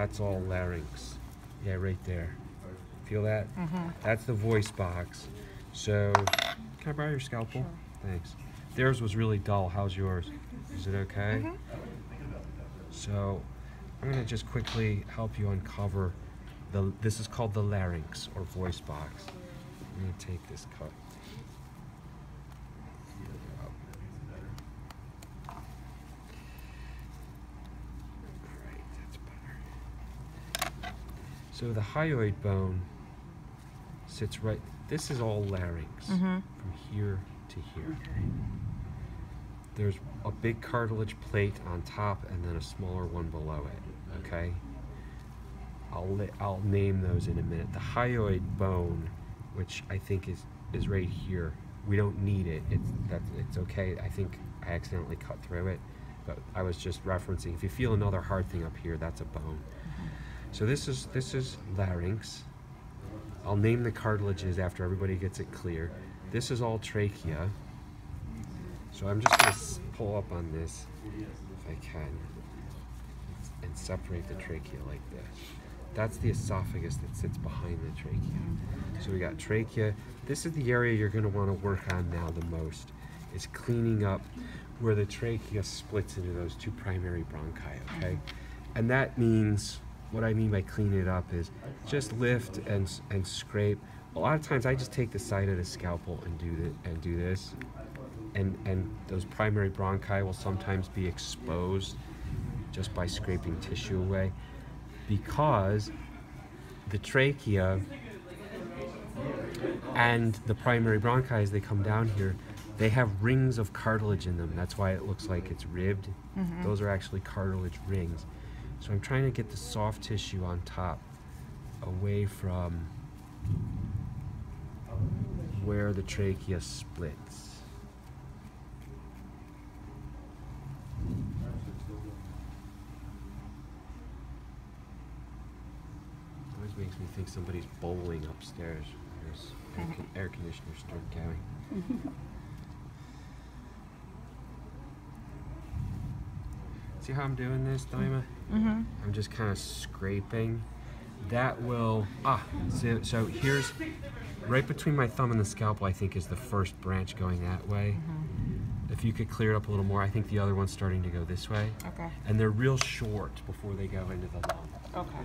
That's all larynx. Yeah, right there. Feel that? Mm-hmm. That's the voice box. So, can I borrow your scalpel? Thanks. Theirs was really dull. How's yours? Is it okay? Mm-hmm. So, I'm gonna just quickly help you uncover the. This is called the larynx or voice box. I'm gonna take this cut. So the hyoid bone sits right. This is all larynx Mhm. from here to here. There's a big cartilage plate on top and then a smaller one below it. Okay. I'll I'll name those in a minute. The hyoid bone, which I think is is right here. We don't need it. It's that it's okay. I think I accidentally cut through it, but I was just referencing. If you feel another hard thing up here, that's a bone. So this is this is larynx. I'll name the cartilages after everybody gets it clear. This is all trachea. So I'm just going to pull up on this if I can and separate the trachea like this. That's the esophagus that sits behind the trachea. So we got trachea. This is the area you're going to want to work on now the most. Is cleaning up where the trachea splits into those two primary bronchi, okay? And that means what I mean by clean it up is just lift and and scrape. A lot of times I just take the side of the scalpel and do the, and do this. And and those primary bronchi will sometimes be exposed just by scraping tissue away because the trachea and the primary bronchi as they come down here they have rings of cartilage in them that's why it looks like it's ribbed mm-hmm. those are actually cartilage rings so i'm trying to get the soft tissue on top away from where the trachea splits. Always makes me think somebody's bowling upstairs there's air, con- air conditioners start going See how I'm doing this, Daima? Mm-hmm. I'm just kind of scraping. That will ah. So, so here's right between my thumb and the scalpel. I think is the first branch going that way. If you could clear it up a little more, I think the other one's starting to go this way. Okay. And they're real short before they go into the lung. Okay.